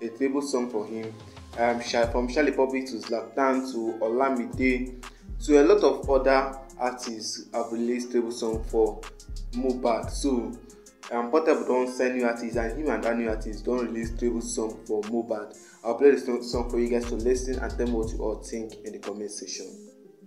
a tribute song for him. Um, from Charlie Poppy to Zlatan to Olamide to a lot of other artists have released table song for Mohbad so um, Portable don send new artists and him and that new artist don release table song for Mohbad i will play the song, for you guys to lis ten and tell me what you all think in the comment section.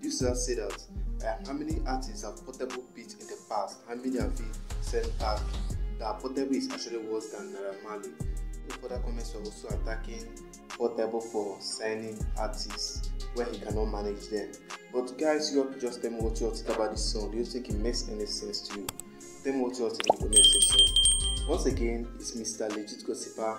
the Susan said that uh, how many artists have Portable beat in the past? How many have he sent back? That Portable is actually worse than Naira The further comments were also attacking Portable for signing artists where he cannot manage them. But guys, you have to just tell me what you think about this song. Do you think it makes any sense to you? Tell me what you think in the comment section. Once again, it's Mr. Legit Gossiper.